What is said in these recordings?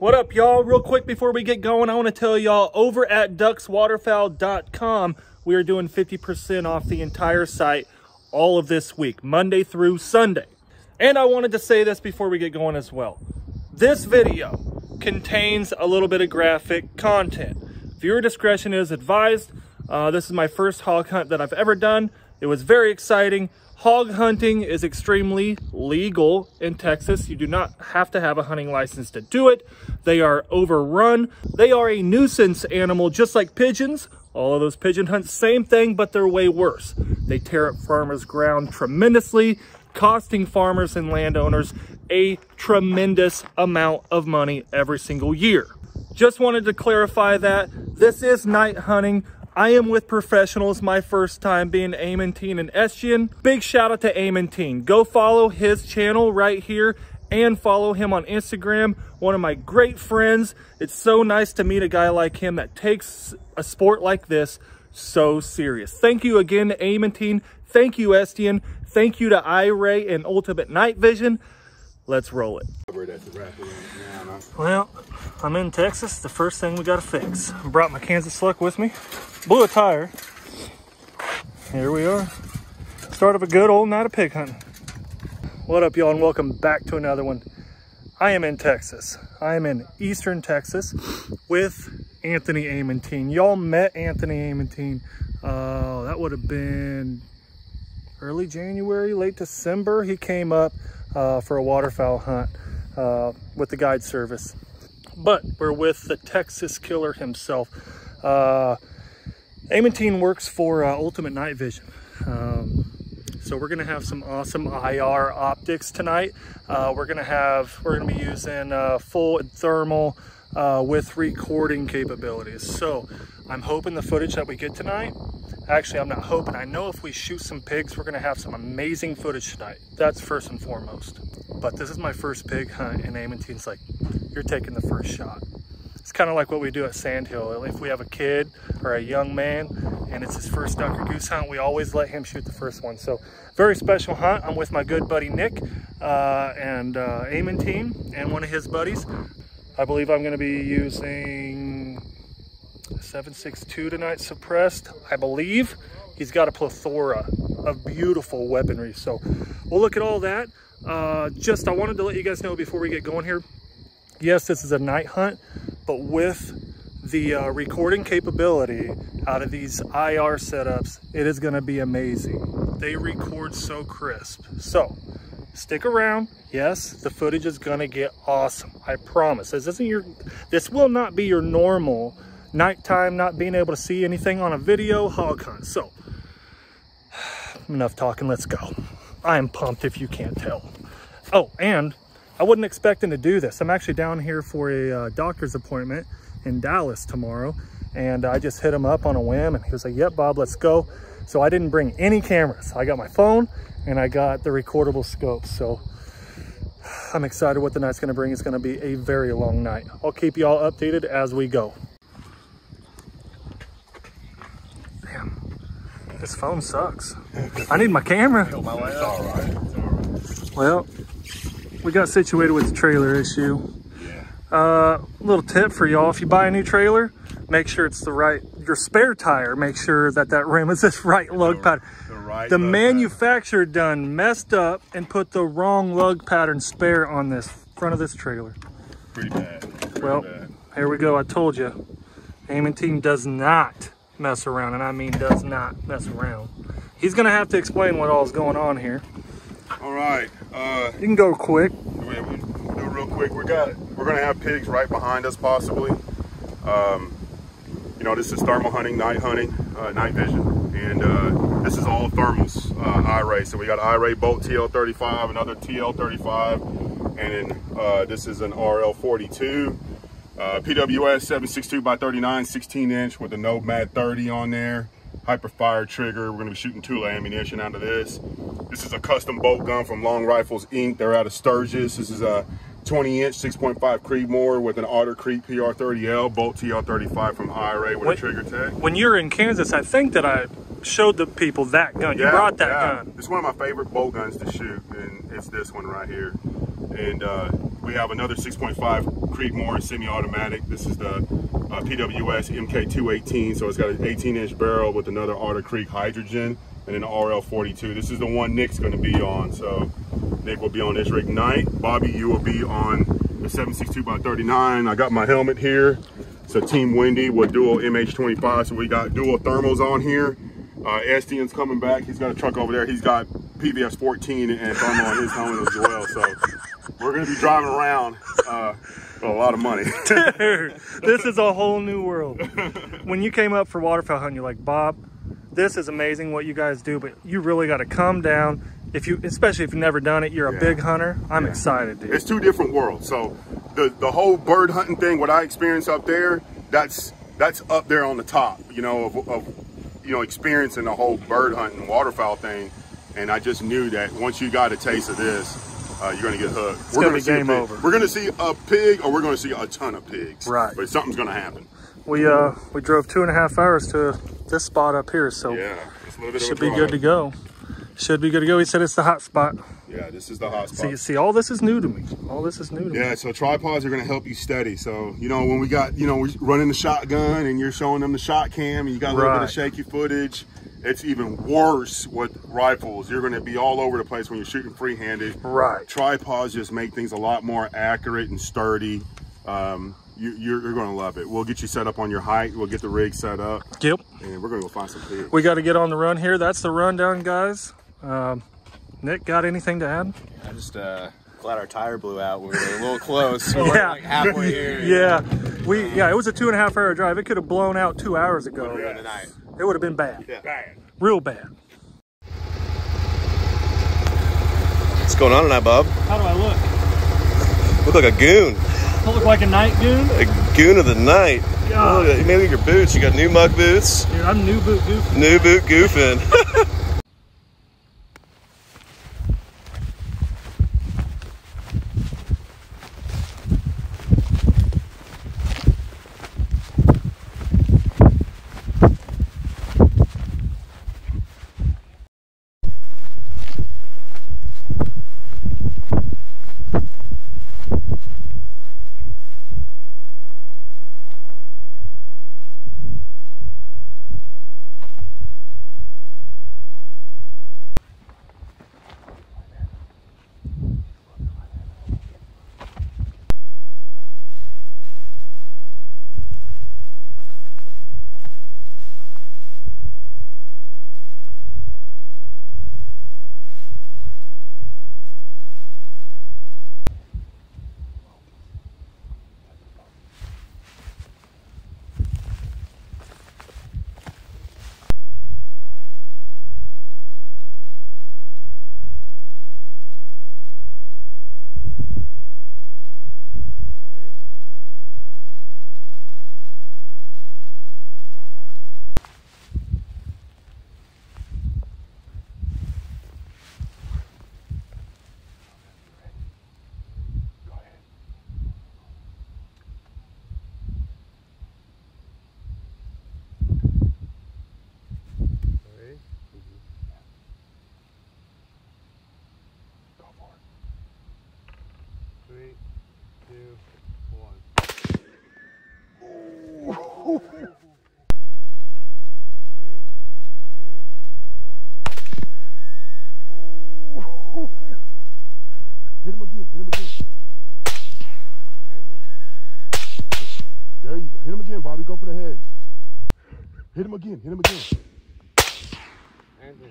What up, y'all? Real quick before we get going, I want to tell y'all over at duxwaterfowl.com, we are doing 50% off the entire site all of this week, Monday through Sunday. And I wanted to say this before we get going as well. This video contains a little bit of graphic content. Viewer discretion is advised. Uh, this is my first hog hunt that I've ever done. It was very exciting. Hog hunting is extremely legal in Texas. You do not have to have a hunting license to do it. They are overrun. They are a nuisance animal, just like pigeons. All of those pigeon hunts, same thing, but they're way worse. They tear up farmers' ground tremendously, costing farmers and landowners a tremendous amount of money every single year. Just wanted to clarify that. This is night hunting. I am with professionals, my first time being Amentine and Estian. Big shout out to Amentine. Go follow his channel right here and follow him on Instagram. One of my great friends. It's so nice to meet a guy like him that takes a sport like this so serious. Thank you again to Amentine. Thank you, Estian. Thank you to iRay and Ultimate Night Vision. Let's roll it. Well, I'm in Texas. The first thing we got to fix. I brought my Kansas Luck with me blew a tire. Here we are. Start of a good old night of pig hunting. What up, y'all, and welcome back to another one. I am in Texas. I am in Eastern Texas with Anthony Amentine. Y'all met Anthony Amentine. Uh, that would have been early January, late December. He came up uh, for a waterfowl hunt uh, with the guide service. But we're with the Texas killer himself. Uh, Amentine works for uh, Ultimate Night Vision. Um, so we're gonna have some awesome IR optics tonight. Uh, we're gonna have, we're gonna be using uh, full thermal uh, with recording capabilities. So I'm hoping the footage that we get tonight, actually I'm not hoping, I know if we shoot some pigs, we're gonna have some amazing footage tonight. That's first and foremost. But this is my first pig hunt and Amentine's like, you're taking the first shot kind of like what we do at Sandhill. If we have a kid or a young man and it's his first duck or goose hunt, we always let him shoot the first one. So very special hunt. I'm with my good buddy Nick uh, and uh, Amentine and one of his buddies. I believe I'm going to be using 762 tonight suppressed. I believe he's got a plethora of beautiful weaponry. So we'll look at all that. Uh, just I wanted to let you guys know before we get going here. Yes, this is a night hunt, but with the uh, recording capability out of these IR setups, it is gonna be amazing. They record so crisp. So stick around. Yes, the footage is gonna get awesome. I promise. This isn't your, this will not be your normal nighttime, not being able to see anything on a video hog hunt. So enough talking, let's go. I am pumped if you can't tell. Oh, and I wasn't expecting to do this. I'm actually down here for a uh, doctor's appointment in Dallas tomorrow. And I just hit him up on a whim and he was like, yep, Bob, let's go. So I didn't bring any cameras. I got my phone and I got the recordable scope. So I'm excited what the night's gonna bring. It's gonna be a very long night. I'll keep you all updated as we go. Damn, this phone sucks. I need my camera. Well, we got situated with the trailer issue. Yeah. Uh, little tip for y'all, if you buy a new trailer, make sure it's the right, your spare tire, make sure that that rim is this right lug pattern. The, right the manufacturer pattern. done messed up and put the wrong lug pattern spare on this front of this trailer. Pretty bad. Pretty well, bad. here we go. I told you. Amentine does not mess around, and I mean does not mess around. He's going to have to explain what all is going on here. All right. Uh, you can go quick. We, we do real quick. We got we're gonna have pigs right behind us possibly. Um, you know, this is thermal hunting, night hunting, uh, night vision, and uh, this is all thermals uh, iRay. So we got iRay Bolt TL35, another TL35, and then uh, this is an RL42. Uh, PWS 762 by 39, 16 inch with a Nomad 30 on there. Hyperfire trigger. We're gonna be shooting Tula ammunition out of this. This is a custom bolt gun from Long Rifles Inc. They're out of Sturgis. This is a 20 inch 6.5 Creedmoor with an Otter Creek PR30L bolt TL35 from iRay with when, a trigger tech. When you were in Kansas, I think that I showed the people that gun. You brought that yeah. gun. It's one of my favorite bolt guns to shoot, and it's this one right here. And uh, we have another 6.5 Creedmoor semi-automatic. This is the uh, PWS MK218. So it's got an 18 inch barrel with another Otter Creek hydrogen and an RL42. This is the one Nick's gonna be on. So Nick will be on this rig night. Bobby, you will be on the 762 by 39. I got my helmet here. It's a Team Wendy with dual MH25. So we got dual thermals on here. Uh, Estien's coming back. He's got a truck over there. He's got PVS 14 and thermal on his helmet as well. So we're gonna be driving around uh, a lot of money. Dude, this is a whole new world. When you came up for waterfowl hunting, you're like, Bob, this is amazing what you guys do, but you really got to come down. If you, especially if you've never done it, you're a Yeah. big hunter. I'm Yeah. excited, dude. it's two different worlds. So the the whole bird hunting thing, what I experienced up there, that's that's up there on the top, you know, of, of you know experiencing the whole bird hunting waterfowl thing. And I just knew that once you got a taste of this, uh, you're gonna get hooked. It's gonna be see a game over. We're gonna see a pig, or we're gonna see a ton of pigs. Right. But something's gonna happen. We uh we drove two and a half hours to this spot up here, so Yeah. It's a little bit should be good to go. Should be good to go. He said it's the hot spot. Yeah, this is the hot spot. See, see, all this is new to me. All this is new to me. Yeah, so tripods are gonna help you steady. So, you know, when we got, you know, we're running the shotgun and you're showing them the shot cam and you got a little bit of shaky footage, it's even worse with rifles. You're gonna be all over the place when you're shooting free-handed. Right. Tripods just make things a lot more accurate and sturdy. Um, you, you're, you're gonna love it. We'll get you set up on your height. We'll get the rig set up Yep. and we're gonna go find some pigs. We got to get on the run here. That's the rundown, guys. Um, Nick, got anything to add? I just uh, glad our tire blew out. We were a little close. We're Yeah. like halfway here. Yeah, we yeah, it was a two and a half hour drive. It could have blown out two hours ago. Ruin the. It would have been bad, Yeah. Bad. real bad. What's going on tonight, Bob? How do I look? Look like a goon. I look like a night goon. A goon of the night. God. Look at- maybe your boots. You got new muck boots, Dude, I'm new boot goofing. new boot goofing. Three, two, one. Three, two, one. Hit him again, hit him again. There you go. Hit him again, Bobby. Go for the head. Hit him again, hit him again. Andrew.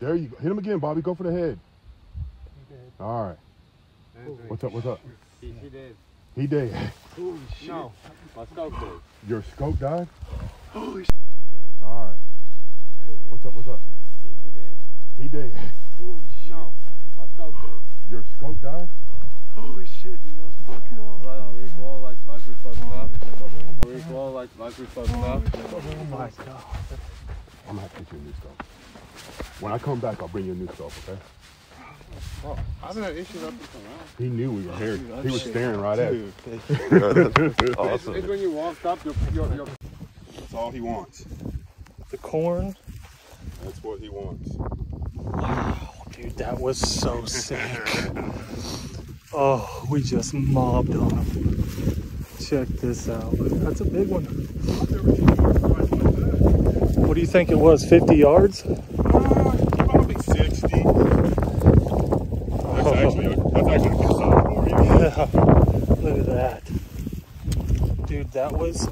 There you go. Hit him again, Bobby. Go for the head. All right. Andrew. What's up? What's up? He, he did. He did. No, my scope did. Your scope died? Holy shit. All right. Andrew. What's up? What's up? He, he did. He did. No, my scope did. Your scope died? Holy shit, dude, that was fucking awesome. Right on, recoil like, like we fucking up. Recoil like, like we fucking up. Oh my god. I'm gonna have to get you a new scope. When I come back, I'll bring you a new scope, okay? Oh, I haven't had issues up until now. He knew we were here. He was staring right at you. That's awesome. It's when you walked up, your, your, your That's all he wants. The corn, That's what he wants. Dude, that was so sick. Oh, we just mobbed on him. Check this out. That's a big one. What do you think it was? 50 yards? Uh, probably 60. That's actually a, that's actually a good size for you. Yeah. Look at that. Dude, that was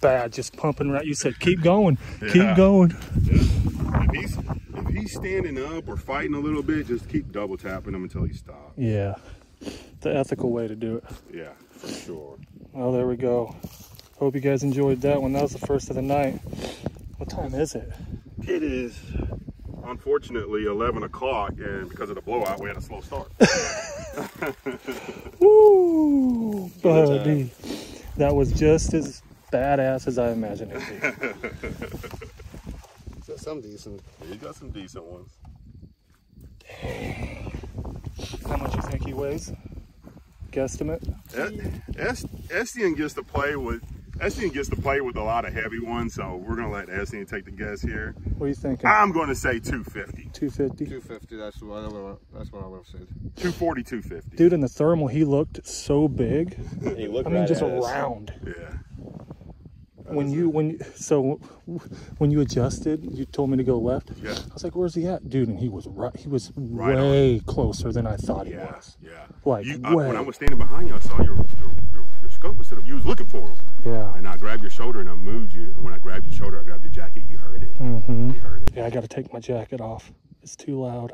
bad. Just pumping right. You said keep going. Yeah. Keep going. If he's if he's standing up or fighting a little bit, just keep double tapping them until he stops. Yeah. The ethical way to do it. Yeah, for sure. Well, there we go. Hope you guys enjoyed that one. That was the first of the night. What time is it? It is unfortunately 11 o'clock, and because of the blowout, we had a slow start. Woo! Buddy. That was just as badass as I imagined it to be. Some decent. you got some decent ones. How much you think he weighs? Guesstimate? Es- Estienne gets to play with Estienne gets to play with a lot of heavy ones, so we're gonna let Estienne take the guess here. What are you thinking? I'm gonna say 250, 250? 250, that's what I would that's what I would have said. 240, 250. Dude, in the thermal, he looked so big. He looked I mean, right just at us. round. Yeah. When you, when, so when you adjusted, you told me to go left. Yeah. I was like, where's he at? Dude, and he was right. He was Right on. way closer than I thought he Yeah, was. yeah. Like, you, I- when. I was standing behind you, I saw your your, your, your scope was set up. You was looking for him, Yeah. and I grabbed your shoulder and I moved you. And when I grabbed your shoulder, I grabbed your jacket. You heard it. Mm-hmm. You heard it. Yeah, I got to take my jacket off. It's too loud.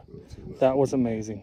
That was amazing.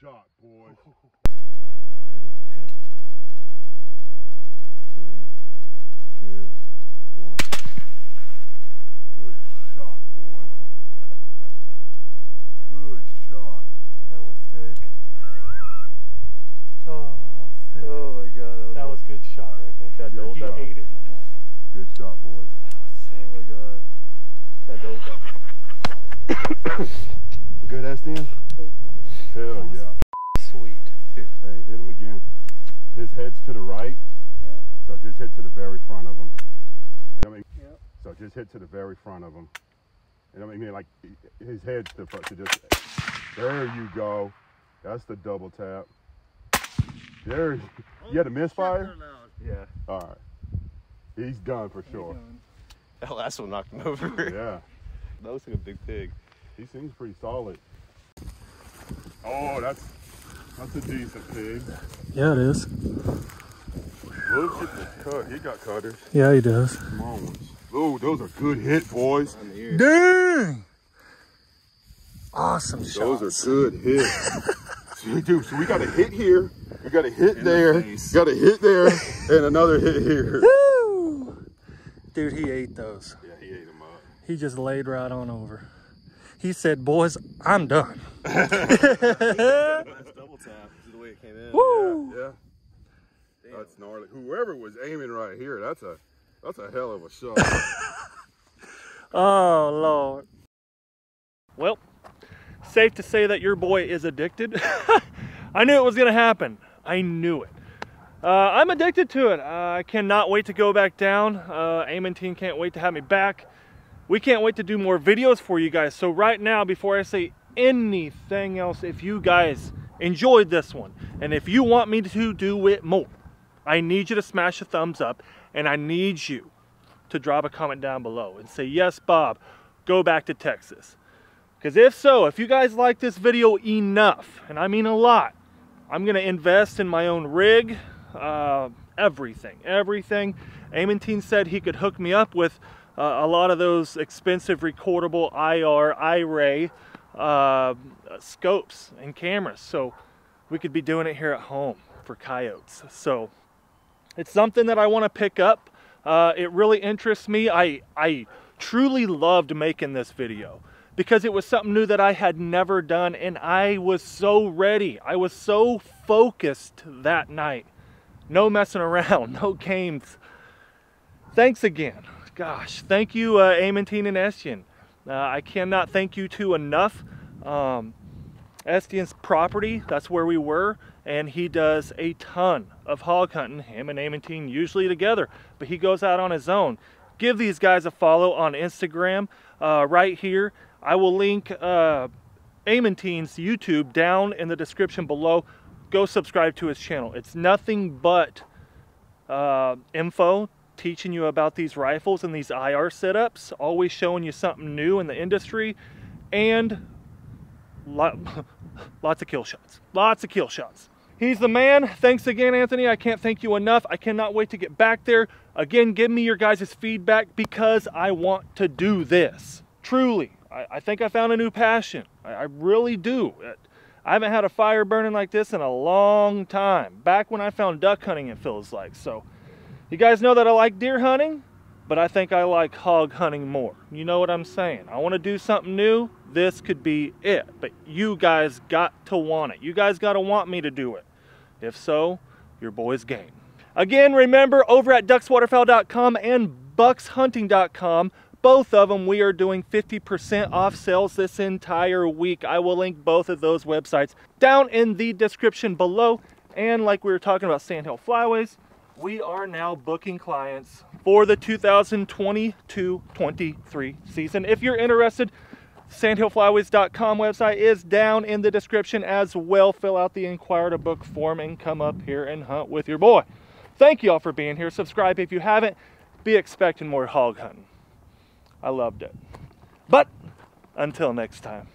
Shot, boys. All right, y'all ready? Yep. Three, two, one. Good shot, boys. Good shot. That was sick. Oh, sick. Oh my god, That was good shot right there. Can I he tap? ate it in the neck. Good shot, boys. That was oh, sick. Oh my god. Can I double tap? Good, Estienne? Hell yeah. Sweet. Hey, hit him again. His head's to the right. Yep. So just hit to the very front of him. You know what I mean? Yep. So just hit to the very front of him. You know what I mean? Like his head's to front. So just there you go. That's the double tap. There, you had a misfire? Yeah. All right. He's done for sure. That last one knocked him over. Yeah. That looks like a big pig. He seems pretty solid. Oh, that's that's a decent pig. Yeah, it is. Look at the cut. He got cutters. Yeah, he does. Small ones. Oh, those are good hit, boys. Dang! Awesome Those shots. are good hits. See, Dude, so we got a hit here. We got a hit there. Got a hit there, and another hit here. Woo! Dude, he ate those. Yeah, he ate them up. He just laid right on over. He said, boys, I'm done. That's double tap. Is the way it came in. Woo! Yeah. That's gnarly. Whoever was aiming right here, that's a that's a hell of a shot. Oh, Lord. Well, safe to say that your boy is addicted. I knew it was going to happen. I knew it. Uh, I'm addicted to it. Uh, I cannot wait to go back down. Uh, Amentine can't wait to have me back. We can't wait to do more videos for you guys. So right now, before I say anything else, if you guys enjoyed this one, and if you want me to do it more, I need you to smash a thumbs up, and I need you to drop a comment down below and say, yes, Bob, go back to Texas. Because if so, if you guys like this video enough, and I mean a lot, I'm going to invest in my own rig, uh, everything, everything. Amentine said he could hook me up with uh, a lot of those expensive recordable IR, iRay uh, scopes and cameras. So we could be doing it here at home for coyotes. So it's something that I want to pick up. Uh, it really interests me. I, I truly loved making this video because it was something new that I had never done and I was so ready. I was so focused that night. No messing around, no games. Thanks again. Gosh, thank you, uh, Amentine and Estienne. Uh, I cannot thank you two enough. Um, property, that's where we were, and he does a ton of hog hunting, him and Amentine usually together, but he goes out on his own. Give these guys a follow on Instagram uh, right here. I will link uh, Amentine's YouTube down in the description below. Go subscribe to his channel. It's nothing but uh, info teaching you about these rifles and these IR setups, always showing you something new in the industry, and lot, lots of kill shots. Lots of kill shots. He's the man. Thanks again, Anthony. I can't thank you enough. I cannot wait to get back there. Again, give me your guys' feedback because I want to do this. Truly. I, I think I found a new passion. I, I really do. I haven't had a fire burning like this in a long time. Back when I found duck hunting, it feels like. So, you guys know that I like deer hunting, but I think I like hog hunting more. You know what I'm saying? I want to do something new. This could be it. But you guys got to want it. You guys got to want me to do it. If so, your boy's game. Again, remember over at duxwaterfowl.com and buxhunting.com, both of them we are doing 50% off sales this entire week. I will link both of those websites down in the description below. And like we were talking about Sandhill Flyways, we are now booking clients for the 2022-23 season. If you're interested, sandhillflyways.com website is down in the description as well. Fill out the inquire to book form and come up here and hunt with your boy. Thank you all for being here. Subscribe if you haven't. Be expecting more hog hunting. I loved it. But until next time.